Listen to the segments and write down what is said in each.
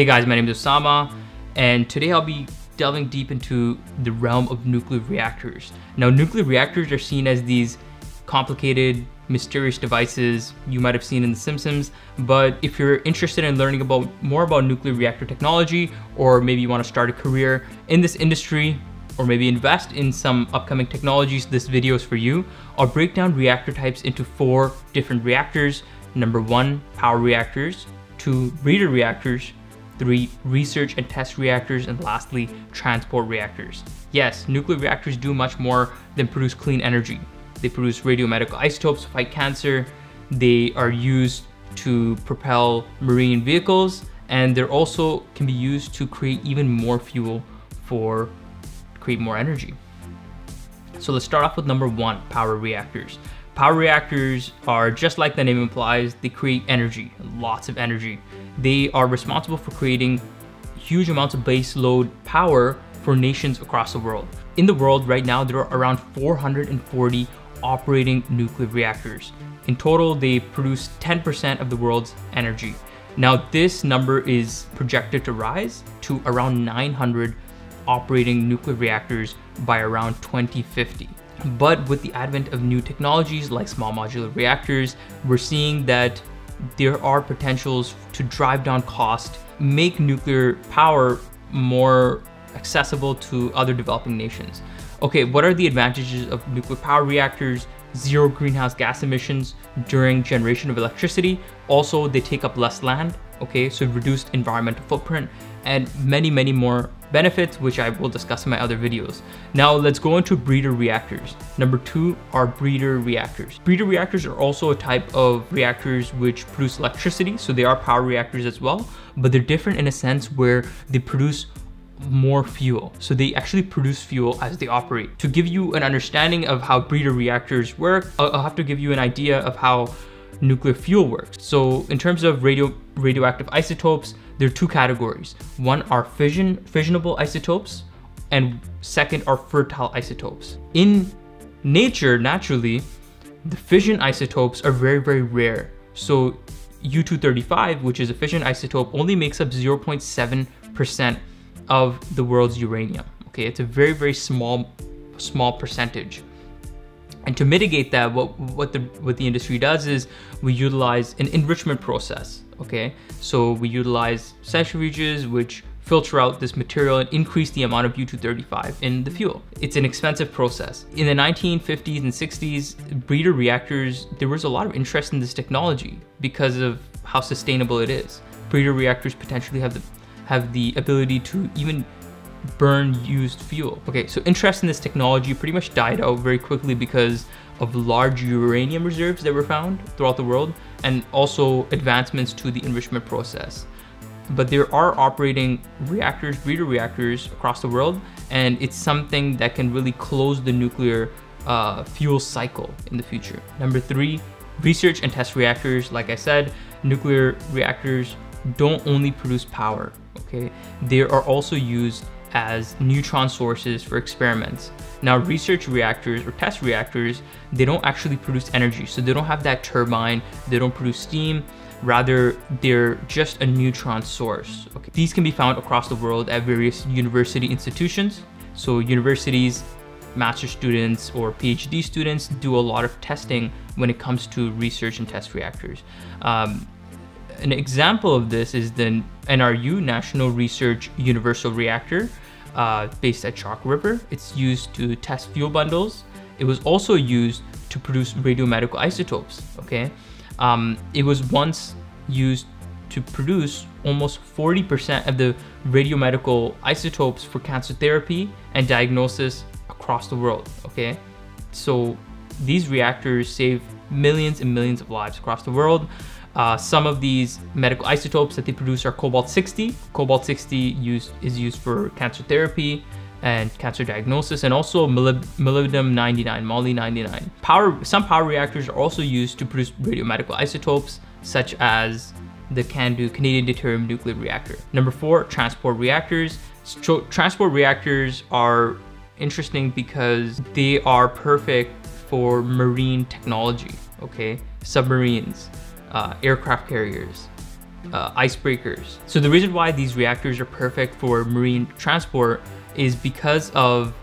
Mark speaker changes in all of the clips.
Speaker 1: Hey guys, my name is Osama, and today I'll be delving deep into the realm of nuclear reactors. Now, nuclear reactors are seen as these complicated, mysterious devices you might have seen in The Simpsons, but if you're interested in learning about more about nuclear reactor technology, or maybe you want to start a career in this industry, or maybe invest in some upcoming technologies, this video is for you. I'll break down reactor types into four different reactors. Number one, power reactors, two, breeder reactors, three, research and test reactors, and lastly, transport reactors. Yes, nuclear reactors do much more than produce clean energy. They produce radiomedical isotopes to fight cancer. They are used to propel marine vehicles, and they're also can be used to create even more fuel for create more energy. So let's start off with number one, power reactors. Power reactors are just like the name implies, they create energy, lots of energy. They are responsible for creating huge amounts of base load power for nations across the world. In the world right now, there are around 440 operating nuclear reactors. In total, they produce 10% of the world's energy. Now, this number is projected to rise to around 900 operating nuclear reactors by around 2050. But with the advent of new technologies like small modular reactors, we're seeing that there are potentials to drive down cost, make nuclear power more accessible to other developing nations. Okay, what are the advantages of nuclear power reactors? Zero greenhouse gas emissions during generation of electricity. Also, they take up less land, okay, so reduced environmental footprint, and many, many more benefits, which I will discuss in my other videos. Now let's go into breeder reactors. Number two are breeder reactors. Breeder reactors are also a type of reactors which produce electricity, so they are power reactors as well, but they're different in a sense where they produce more fuel. So they actually produce fuel as they operate. To give you an understanding of how breeder reactors work, I'll have to give you an idea of how nuclear fuel works. So in terms of radio radioactive isotopes, there are two categories. One are fission fissionable isotopes, and second are fertile isotopes. In nature, naturally, the fission isotopes are very, very rare. So U-235, which is a fission isotope, only makes up 0.7% of the world's uranium. Okay, it's a very, very small, small percentage. And to mitigate that, what, what, the, what the industry does is we utilize an enrichment process, okay? So we utilize centrifuges which filter out this material and increase the amount of U-235 in the fuel. It's an expensive process. In the 1950s and 60s, breeder reactors, there was a lot of interest in this technology because of how sustainable it is. Breeder reactors potentially have the, have the ability to even burn used fuel. Okay, so interest in this technology pretty much died out very quickly because of large uranium reserves that were found throughout the world and also advancements to the enrichment process. But there are operating reactors, breeder reactors across the world, and it's something that can really close the nuclear uh, fuel cycle in the future. Number three, research and test reactors. Like I said, nuclear reactors don't only produce power, okay? They are also used as neutron sources for experiments. Now research reactors or test reactors, they don't actually produce energy. So they don't have that turbine, they don't produce steam, rather they're just a neutron source. Okay. These can be found across the world at various university institutions. So universities, master students or PhD students do a lot of testing when it comes to research and test reactors. Um, an example of this is the NRU, National Research Universal Reactor, uh, based at Chalk River. It's used to test fuel bundles. It was also used to produce radiomedical isotopes, okay? Um, it was once used to produce almost 40% of the radiomedical isotopes for cancer therapy and diagnosis across the world, okay? So these reactors save millions and millions of lives across the world. Uh, some of these medical isotopes that they produce are cobalt-60. Cobalt-60 used, is used for cancer therapy and cancer diagnosis, and also molybdenum-99, moly-99. Power, some power reactors are also used to produce radiomedical isotopes, such as the CANDU Canadian Deuterium Nuclear Reactor. Number four, transport reactors. Transport reactors are interesting because they are perfect for marine technology, okay? Submarines, uh, aircraft carriers, uh, icebreakers. So the reason why these reactors are perfect for marine transport is because of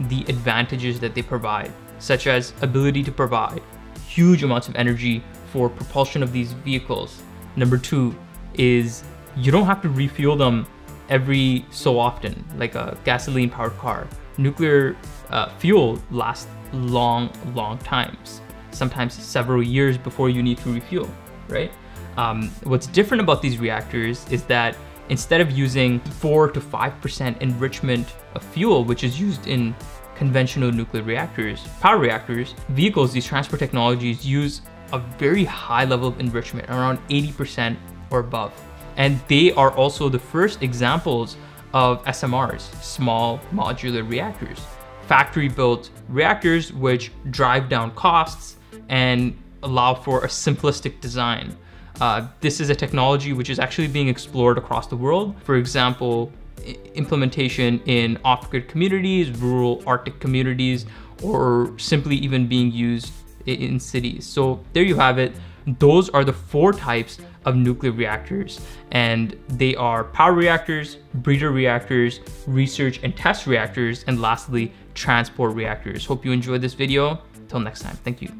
Speaker 1: the advantages that they provide, such as ability to provide huge amounts of energy for propulsion of these vehicles. Number two is you don't have to refuel them every so often, like a gasoline powered car. Nuclear uh, fuel lasts long, long times, sometimes several years before you need to refuel, right? Um, what's different about these reactors is that instead of using 4 to 5% enrichment of fuel, which is used in conventional nuclear reactors, power reactors, vehicles, these transport technologies use a very high level of enrichment, around 80% or above. And they are also the first examples of SMRs, small modular reactors, factory built reactors which drive down costs and allow for a simplistic design. Uh, this is a technology which is actually being explored across the world. For example, implementation in off-grid communities, rural Arctic communities, or simply even being used in cities. So there you have it. Those are the four types of nuclear reactors and they are power reactors, breeder reactors, research and test reactors, and lastly, transport reactors. Hope you enjoyed this video. Till next time, thank you.